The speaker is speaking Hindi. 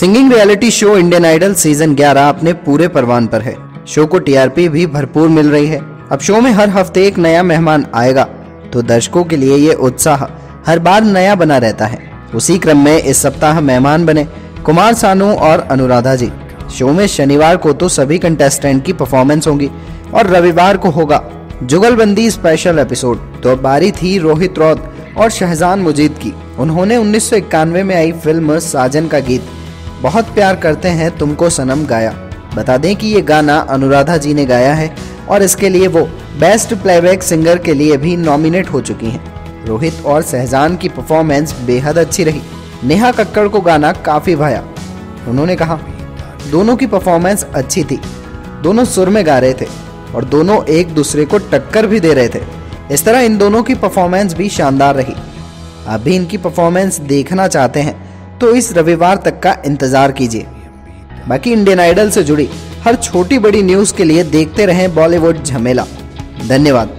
Cooking reality show Indian Idol season 11 अपने पूरे परवान पर है। शो को टीआरपी भी भरपूर मिल रही है। अब शो में हर हफ़्ते एक नया मेहमान आएगा तो दर्शकों के लिए ये उत्साह हर बार नया बना रहता है। उसी क्रम में इस सप्ताह मेहमान बने कुमार सानू और अनुराधा जी। शो में शनिवार को तो सभी कंटेस्टेंट की परफॉर्मेंस होगी और रविवार को होगा जुगलबंदी स्पेशल एपिसोड तो बारी थी रोहित रौत और शहजान मुजीद की। उन्होंने उन्नीस सौ इक्यानवे में आई फ़िल्म साजन का गीत बहुत प्यार करते हैं तुमको सनम गाया। बता दें कि ये गाना अनुराधा जी ने गाया है और इसके लिए वो बेस्ट प्लेबैक सिंगर के लिए भी नॉमिनेट हो चुकी हैं। रोहित और सहजान की परफॉर्मेंस बेहद अच्छी रही। नेहा कक्कड़ को गाना काफ़ी भाया। उन्होंने कहा, दोनों की परफॉर्मेंस अच्छी थी। दोनों सुर में गा रहे थे और दोनों एक दूसरे को टक्कर भी दे रहे थे। इस तरह इन दोनों की परफॉर्मेंस भी शानदार रही। आप भी इनकी परफॉर्मेंस देखना चाहते हैं। तो इस रविवार तक का इंतज़ार कीजिए। बाकी इंडियन आइडल से जुड़ी हर छोटी बड़ी न्यूज़ के लिए देखते रहें बॉलीवुड झमेला। धन्यवाद।